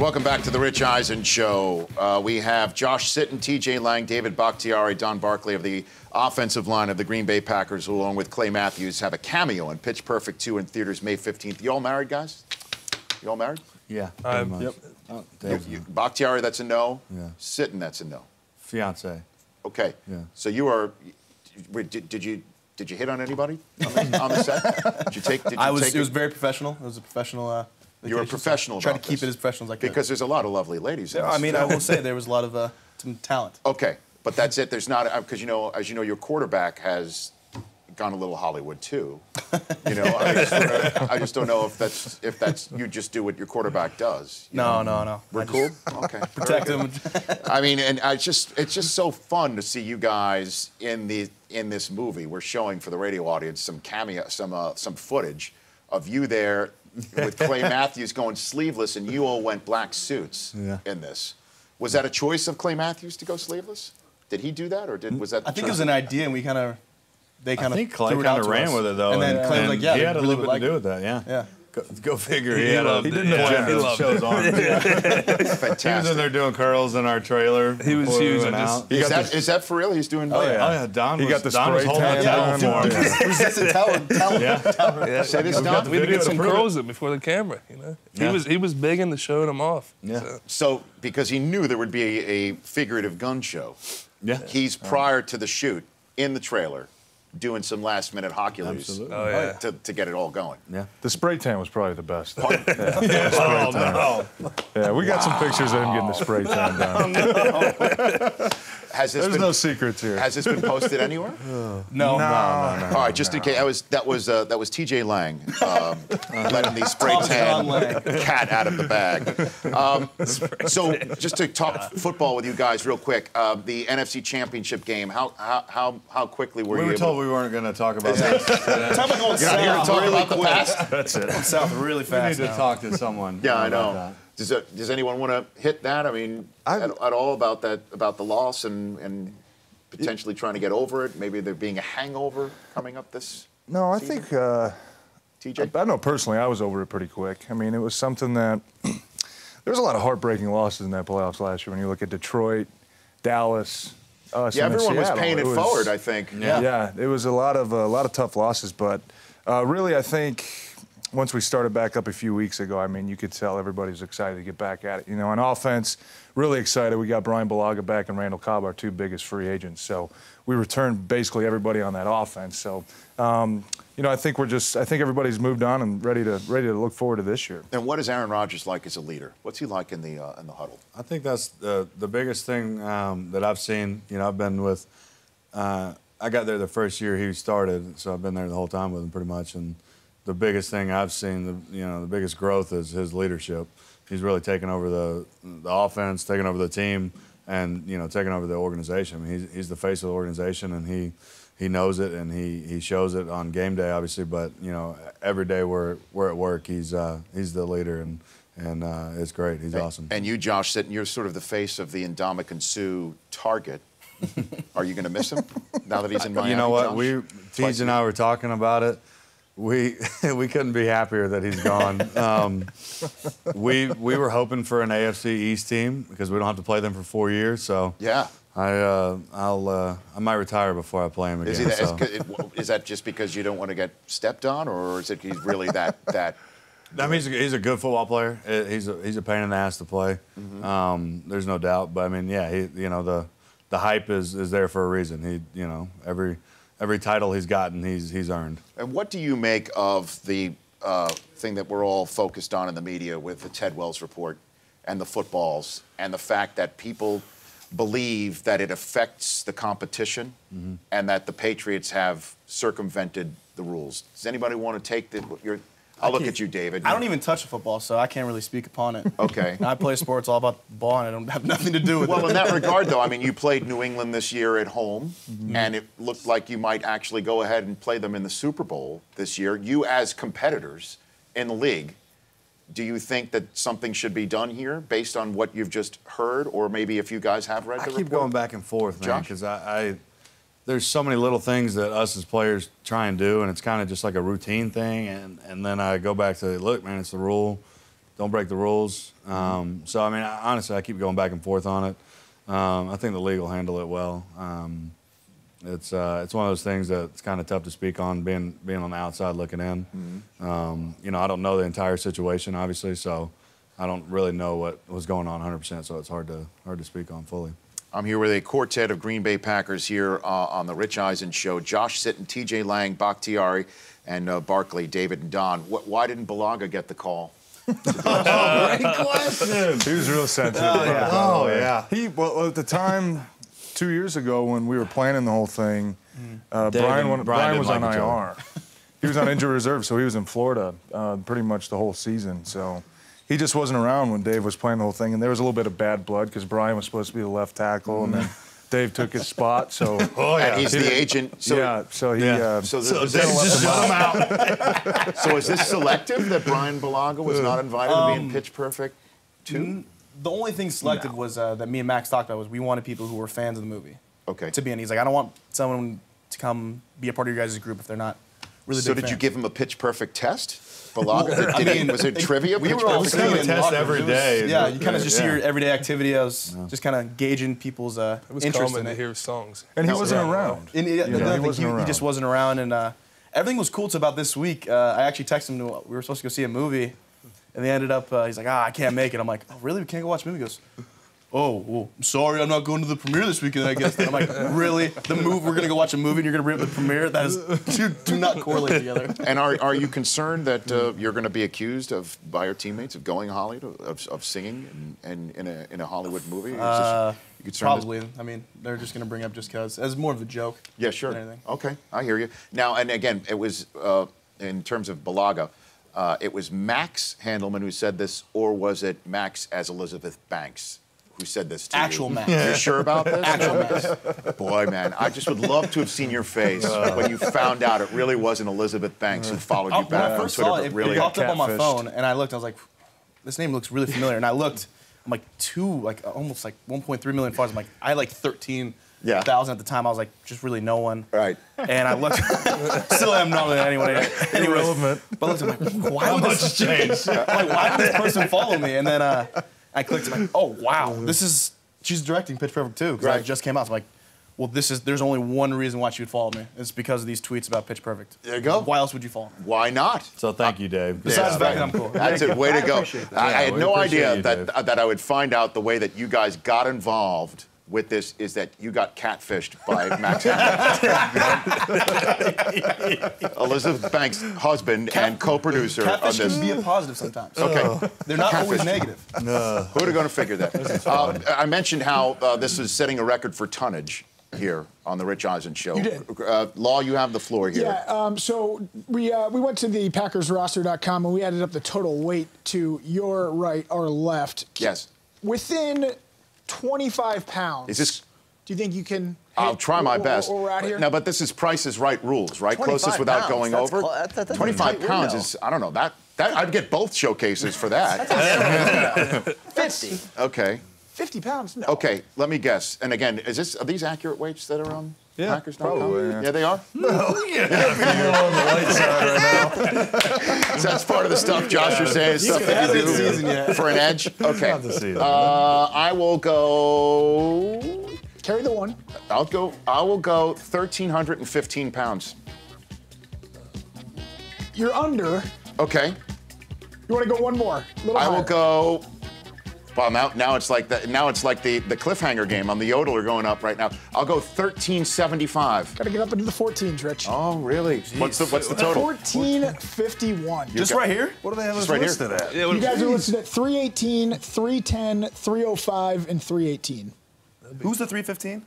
Welcome back to the Rich Eisen Show. Uh, we have Josh Sitton, TJ Lang, David Bakhtiari, Don Barclay of the offensive line of the Green Bay Packers, who, along with Clay Matthews, have a cameo in Pitch Perfect 2 in theaters May 15th. You all married, guys? You all married? Yeah. Um, yep. Oh, You, you, Bakhtiari, that's a no. Yeah. Sitton, that's a no. fiance. Okay. Yeah. So you are. Did, did you did you hit on anybody on the, on the set? Did you take? Did you I was. take It was very professional. It was a professional. Uh, You were vacation, so professional Try to keep this. it as professional as I could. because there's a lot of lovely ladies. In I mean, I will say there was a lot of uh, some talent. Okay, but that's it. There's not because you know, as you know, your quarterback has gone a little Hollywood too. You know, I just, I just don't know if that's if that's you just do what your quarterback does. No, know? no, no. We're I cool. Okay. Protect him. I mean, and I just it's just so fun to see you guys in the in this movie. We're showing for the radio audience some cameo, some uh, some footage of you there with Clay Matthews going sleeveless, and you all went black suits Yeah. in this. Was that a choice of Clay Matthews to go sleeveless? Did he do that, or did was that? I think it was an idea, and we kind of they kind I of think Clay threw it out kind of to ran us. with it though, And then Clay was like, "Yeah, he had a really little would bit to do it." with that. Yeah. Yeah. Go, go figure. He, He had a, loved he it, didn't yeah. know He loved shows it. on. He was in there doing curls in our trailer. He was before we huge. went I just- out. Is that for real? He's doing. Oh yeah. Oh yeah. Don He was, got the Don was spray holding the tan towel down. for him. resistant talent. talent. Yeah. Yeah, Say this, we Don. had to get some prove it. curls in before the camera. You know, he was he was big into showing them off. Yeah. So, So because he knew there would be a, a figurative gun show, Yeah. he's prior to the shoot in the trailer doing some last minute hockey Absolutely. Oh, yeah. to, to get it all going. Yeah. The spray tan was probably the best. Oh no. Yeah, we got some pictures of him getting the spray tan done. Oh, Has this There's been no secrets here. has this been posted anywhere? No, no, no, no. All right, just in case that was that was uh, that was T.J. Lang um, letting the spray Tom tan cat out of the bag. Um, so just to talk football with you guys real quick, um, the NFC Championship game. How how how, how quickly were We you were able? told we weren't going to talk about that. Talk about going You're not here to south talk really about the quick. past. That's it. South really We need fast. to talk to someone. Yeah, I about know. Does, it, does anyone want to hit that? I mean, at, at all about that about the loss and and potentially trying to get over it? Maybe there being a hangover coming up this. No, I season? think uh, TJ. I know personally I was over it pretty quick. I mean, it was something that there was a lot of heartbreaking losses in that playoffs last year. When you look at Detroit, Dallas, us, Yeah, and everyone was Seattle. paying it, was- forward. I think. Yeah. Yeah, it was a lot of a lot of tough losses, but uh, really, I think once we started back up a few weeks ago, I mean, you could tell everybody was excited to get back at it. You know, on offense, really excited. We got Bryan Bulaga back and Randall Cobb, our two biggest free agents. So we returned basically everybody on that offense. So. Um, you know, I think we're just. I think everybody's moved on and ready to ready to look forward to this year. And what is Aaron Rodgers like as a leader? What's he like in the uh, in the huddle? I think that's the the biggest thing um, that I've seen. You know, I've been with. Uh, I got there the first year he started, so I've been there the whole time with him pretty much. And the biggest thing I've seen, the you know, the biggest growth is his leadership. He's really taken over the the offense, taken over the team, and you know, taken over the organization. I mean, he's, he's the face of the organization, and he he knows it, and he he shows it on game day, obviously. But you know, every day we're we're at work, he's uh, he's the leader, and and uh, it's great. He's awesome. And you, Josh, Sitton, you're sort of the face of the Ndamukong Suh target. Are you going to miss him now that he's in Miami? you know what? Josh? We TJ and I were talking about it. We we couldn't be happier that he's gone. Um, we we were hoping for an AFC East team because we don't have to play them for four years. So Yeah. I uh, I'll uh, I might retire before I play him again. Is, he that, so. is, is that just because you don't want to get stepped on, or is it he's really that that? I mean, he's a, he's a good football player. Uh, He's a, he's a pain in the ass to play. Mm-hmm. Um, there's no doubt. But I mean, yeah, he, you know the the hype is, is there for a reason. He you know every every title he's gotten, he's he's earned. And what do you make of the uh, thing that we're all focused on in the media with the Ted Wells report and the footballs and the fact that people believe that it affects the competition Mm-hmm. and that the Patriots have circumvented the rules? Does anybody want to take the? Your, I'll look at you, David. I don't even touch the football, so I can't really speak upon it. Okay. I play sports all about the ball, and I don't have nothing to do with Well, it. Well, in that regard, though, I mean, you played New England this year at home, mm-hmm. and it looked like you might actually go ahead and play them in the Super Bowl this year. You, as competitors in the league, do you think that something should be done here based on what you've just heard, or maybe if you guys have read I the keep report? going back and forth, man, because I, I there's so many little things that us as players try and do, and it's kind of just like a routine thing. And, and then I go back to look, man, it's the rule. don't break the rules. Um, so I mean, I, honestly, I keep going back and forth on it. Um, I think the league will handle it well. Um, it's uh, it's one of those things that's kind of tough to speak on, being being on the outside looking in. Um, you know, I don't know the entire situation, obviously, so I don't really know what was going on 100%. So it's hard to hard to speak on fully. I'm here with a quartet of Green Bay Packers here uh, on the Rich Eisen Show. Josh Sitton, T.J. Lang, Bakhtiari, and uh, Barclay, David and Don. Wh- why didn't Bulaga get the call? Oh, great question. He was real sensitive. Oh, yeah. Oh, yeah. He, well, at the time, two years ago, when we were planning the whole thing, uh, Dave Bryan, Bryan Bryan was on like each IR. he was on injury reserve, so he was in Florida uh, pretty much the whole season. So he just wasn't around when Dave was playing the whole thing. And there was a little bit of bad blood because Bryan was supposed to be the left tackle, and then Dave took his spot. So, And he's the agent. So, yeah, so he. Yeah. Uh, So, So is this, just shut him out. so is this selective that Bryan Bulaga was not invited to be in Pitch Perfect too? The only thing selected was uh, that me and Max talked about was we wanted people who were fans of the movie Okay. to be in. He's like, I don't want someone to come be a part of your guys' group if they're not really So big did you give him a Pitch Perfect test? Bulaga? Did, I did he- mean, was it trivia? We Pitch were all Perfect? kind of a test lockers. every was- day, Yeah, you kind of just see your everyday activity. I was just kind of gauging people's uh, It was interest common in to it. hear songs. and he No, wasn't yeah. around. And yeah, You the- know, the- he he, wasn't he around. just wasn't around, and uh, everything was cool. To about this week, uh, I actually texted him. To, we were supposed to go see a movie, and they ended up. Uh, he's like, "Ah, I can't make it." I'm like, "Oh, really? We can't go watch a movie?" He goes, "Oh, well, sorry, I'm not going to the premiere this weekend." I guess. And I'm like, "Really? The move, We're gonna go watch a movie, and you're gonna bring up the premiere? That is do, do not correlate together." And are, are you concerned that uh, you're going to be accused of by your teammates of going Hollywood of, of singing and, and in a in a Hollywood movie? Is this- Uh, you concerned that- Probably. I mean, they're just gonna bring up just cause as more of a joke. Yeah, sure. than anything. Okay, I hear you. Now, and again, it was uh, in terms of Bulaga, uh, it was Max Handelman who said this, or was it Max as Elizabeth Banks who said this to Actual you? Max. You're sure about this? Actual Max. Boy, man, I just would love to have seen your face when you found out it really wasn't Elizabeth Banks who followed Oh, you when I back on first Twitter. saw but it, it, really, popped up on my phone, and I looked. I was like, "This name looks really familiar." And I looked. I'm like two, like almost like 1.3 million followers. I'm like, I had like 13 Yeah. thousand at the time. I was like, just really no one. right. And I looked. still am not really anyone. Anyways, Irrelevant. but I looked, I'm like, why would this change? I'm like, why would this person follow me? And then uh, I clicked. I'm like, oh wow, this is she's directing Pitch Perfect too. Because Right. it just came out. So I'm like. Well, this is. There's only one reason why she would follow me. It's because of these tweets about Pitch Perfect. There you go. Why else would you follow me? Why not? So thank you, Dave. Besides Yeah, the fact that I'm cool. That's it. Way to go. appreciate that. I, I had no idea you, that Dave. that I would find out the way that you guys got involved with this is that you got catfished by Max Elizabeth Banks' husband and co-producer on Catfish this. can be a positive sometimes. Okay. They're not always Catfish. negative. Who'd have going to figure that? Uh, I mentioned how uh, this is setting a record for tonnage here on the Rich Eisen Show. You did. Uh, Law, you have the floor here. Yeah, um, so we uh, we went to the PackersRoster.com and we added up the total weight to your right or left. Yes. Within 25 pounds. Is this- Do you think you can? I'll hit try my where- best. Where we're at here. Now, but this is Price is Right rules, right? Closest without pounds, going that's over. clo- that's- that's 25 pounds window. is, I don't know, that, that I'd get both showcases for that. 50. okay. 50 pounds? No. Okay, let me guess. And again, is this are these accurate weights that are on Yeah, Packers.com? probably, yeah. yeah, they are? You're on the light side right now. So that's part of the stuff Josh you're saying, is stuff that hasn't you do season yet. for an edge? Okay. Not the season. Uh, I will go. Carry the one. I'll go. I will go 1,315 pounds. You're under. Okay. You want to go one more? A little I will go. Well, now, now it's like the now it's like the, the cliffhanger game on the yodeler going up right now. I'll go 1375. Got to get up into the 14s, Rich. Oh, really? What's the what's the total? 1451. Just right here? What do they have Just us right here. listed at? You guys are listed at 318, 310, 305, and 318. Who's the 315?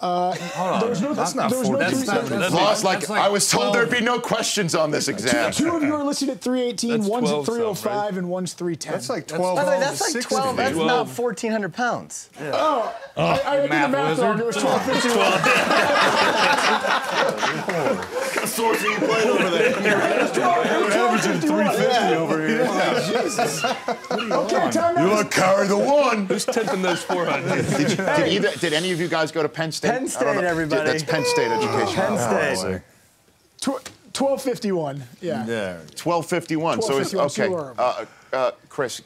Uh, there was no, That's not there no That's not- there- Lost like, That's like I was told 12. there'd be no questions on this exam. Two of you are listed at 318, That's one's at 12 some, 305, and one's 310. That's like 12 By the way, that's like 60 12. That's feet. not 1,400 pounds. Oh, I, oh, I did the math wrong. It was 1251. Sourcing played over there. averaging 350 over here. Jesus. Okay, time You out. want to carry the one? Who's tipping those 400? Did, you, did, either, did any of you guys go to Penn State? Penn State, know. everybody. That's Penn State education. Penn State. Tw- 1251. Yeah. Yeah. 1251. So it's okay. Uh, uh, Chris,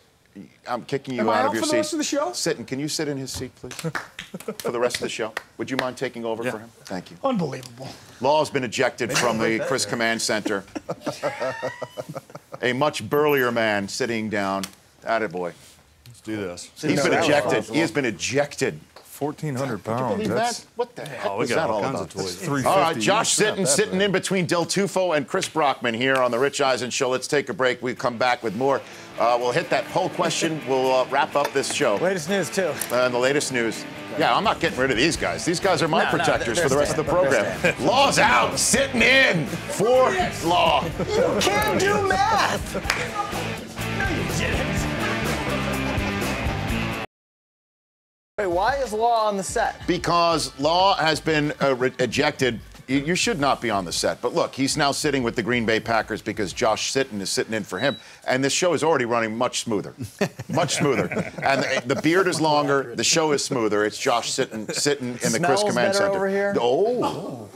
I'm kicking you Am out out of your for the seat. rest of the show? Sitting. Can you sit in his seat, please? for the rest of the show. Would you mind taking over for him? Thank you. Unbelievable. Law has been ejected from the Chris Command Center. A much burlier man sitting down. Attaboy. Let's do this. He's been ejected. He has been ejected. 1,400 Can you pounds. believe That's that? What the heck Oh, we was got that all all kinds about? of toys. 350. All right, Josh It's not sitting sitting bad. in between Del Tufo and Chris Brockman here on the Rich Eisen Show. Let's take a break. We come back with more. Uh, we'll hit that poll question. We'll uh, wrap up this show. Latest news too. And the latest news. Yeah, I'm not getting rid of these guys. These guys are my No, no, protectors they're for the rest of the program. Law's out, sitting in for Law. You can't do math. Wait, why is Law on the set? because Law has been uh, ejected. You, you should not be on the set. But look, he's now sitting with the Green Bay Packers because Josh Sitton is sitting in for him. And this show is already running much smoother. much smoother. And the, the beard is longer. The show is smoother. It's Josh Sitton sitting in the Chris Command Center. over here? Oh, oh.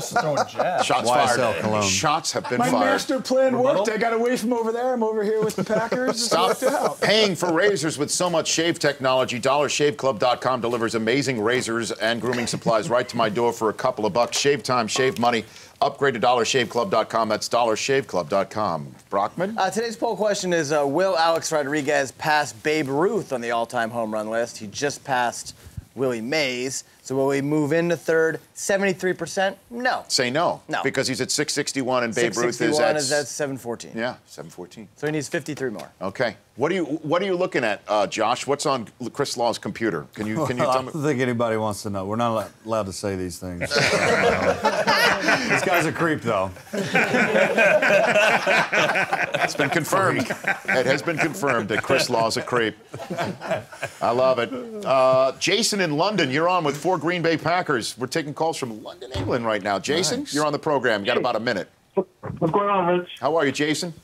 Throwing jabs. shots YSL fired. cologne. Shots have been My fired. My master plan worked. I got away from over there. I'm over here with the Packers. Stop worked out. paying for razors with so much shave technology. DollarShaveClub.com delivers amazing razors and grooming supplies right to my door for a couple of bucks. Shave time, shave money. Upgrade to DollarShaveClub.com. That's DollarShaveClub.com. Brockman? Uh, today's poll question is uh, Will Alex Rodriguez pass Babe Ruth on the all time home run list? He just passed Willie Mays. So will we move into third? 73%? No. Say no. No. Because he's at 661 and Babe Ruth is 661 at. is at 714. yeah, 714. So he needs 53 more. Okay. What are you What are you looking at, uh, Josh? What's on Chris Law's computer? Can you Can you I tell me? I don't think anybody wants to know. We're not allo- allowed to say these things. this guy's a creep, though. It's been confirmed. it has been confirmed that Chris Law's a creep. I love it. Uh, Jason in London, you're on with four Green Bay Packers. We're taking calls from London, England right now. Jason, Nice. you're on the program. You got about a minute. What's going on, Rich? How are you, Jason?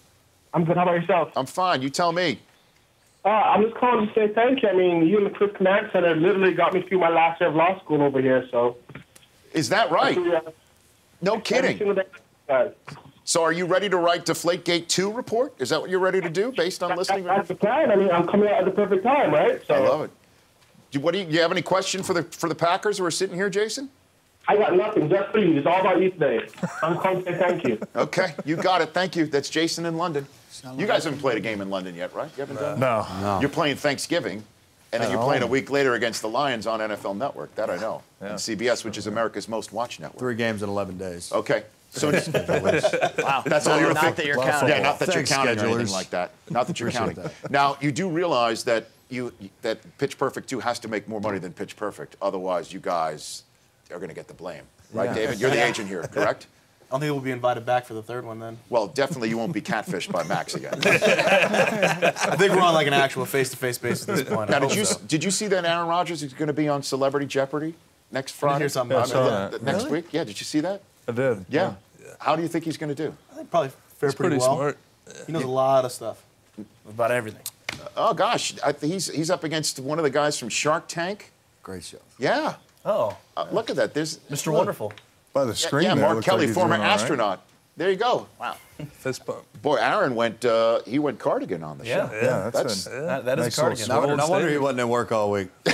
I'm good. How about yourself? I'm fine. You tell me. Uh, I'm just calling to say thank you. I mean, you and the Chris Command Center literally got me through my last year of law school over here. So, Is that right? Yeah, No kidding. single day, guys. So are you ready to write Deflategate 2 report? Is that what you're ready to do based on listening? That's the plan. I mean, I'm coming out at the perfect time, right? So I love it. Do, what do you, you have any question for the for the Packers who are sitting here, Jason? I got nothing. Just for you. It's all about you today. I'm calling to say thank you. Okay, you got it. Thank you. That's Jason in London. You guys haven't played a game in London yet, right? You haven't done that? No. You're playing Thanksgiving, and then you're playing a week later against the Lions on NFL Network. That I know. And CBS, which is America's most watched network. Three games in 11 days. Okay. So Wow. that's all you're Not think- that you're counting. Yeah, not that Thanks, you're counting or anything schedulers. like that. Not that you're Appreciate counting. Now you do realize that you that Pitch Perfect 2 has to make more money than Pitch Perfect. Otherwise, you guys are going to get the blame, right, Yeah. David? You're the agent here, correct? I don't think we'll be invited back for the third one then. Well, definitely you won't be catfished by Max again. I think we're on like an actual face-to-face basis at this point. Now, did you so. did you see that Aaron Rodgers is going to be on Celebrity Jeopardy next I Friday? hear something about uh, I mean, that. th- th- Next week? Yeah. Did you see that? I did. Yeah. How do you think he's going to do? I think probably fare He's pretty, pretty well. smart. He knows a lot of stuff about everything. Oh gosh, I, he's he's up against one of the guys from Shark Tank. Great show. Yeah. Oh, Uh, look at that. There's Mr. look. Wonderful. By the screen yeah, there, Mark looks like Kelly, former astronaut. all right. Astronaut. There you go. Wow. Fist bump. Boy, Aaron went. Uh, he went cardigan on the Yeah. show. Yeah, that's, That's- a, That, that is Nice a cardigan. little No, no wonder he wasn't at work all week.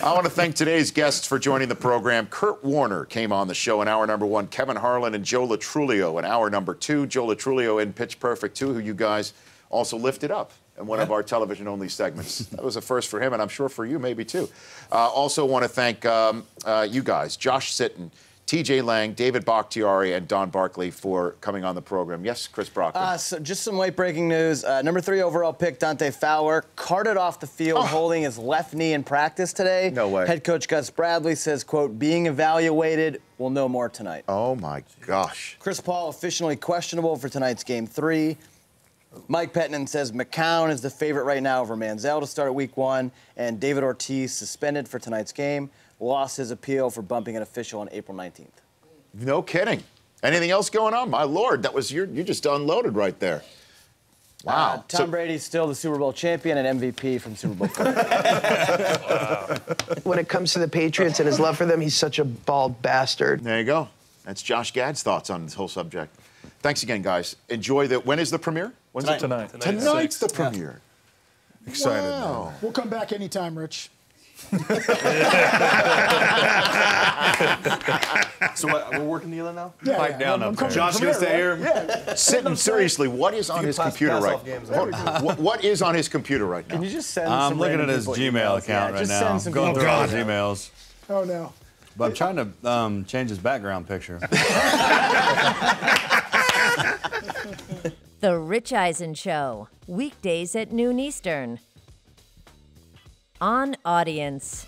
I want to thank today's guests for joining the program. Kurt Warner came on the show in hour number one. Kevin Harlan and Joe Lo Truglio in hour number two. Joe Lo Truglio in Pitch Perfect 2, who you guys also lifted up in one of our television only segments. that was a first for him, and I'm sure for you, maybe too. Uh, also, want to thank um, uh, you guys, Josh Sitton. TJ Lang, David Bakhtiari, and Don Barclay for coming on the program. Yes, Chris Brockman. Uh, so just some late breaking news. Uh, number three overall pick, Dante Fowler, carted off the field holding his left knee in practice today. Oh. No way. Head coach Gus Bradley says, quote, being evaluated. We'll know more tonight. oh my gosh. Chris Paul officially questionable for tonight's game three. Mike Pettine says McCown is the favorite right now over Manziel to start week one, and David Ortiz suspended for tonight's game. Lost his appeal for bumping an official on April 19th. No kidding. Anything else going on? My lord, that was your you just unloaded right there. Wow. Uh, Tom So- Brady's still the Super Bowl champion and MVP from Super Bowl. four. When it comes to the Patriots and his love for them, he's such a bald bastard. There you go. That's Josh Gad's thoughts on this whole subject. Thanks again, guys. Enjoy the. When is the premiere? When's it Tonight. Tonight. Tonight's the premiere. Excited. man. Wow. We'll come back anytime, Rich. So what, we're working together now? Yeah, Pipe yeah, down I'm up coming there. Josh from gonna stay here? Yeah. Sitting seriously, what is on his pass- computer pass right? off What, what- what is on his computer right now? Can you just send I'm some looking at his Gmail emails? account Yeah, right just now. Send some going people through all his emails. emails. Oh no. But I'm trying to um, change his background picture. The Rich Eisen Show, weekdays at noon Eastern on audience.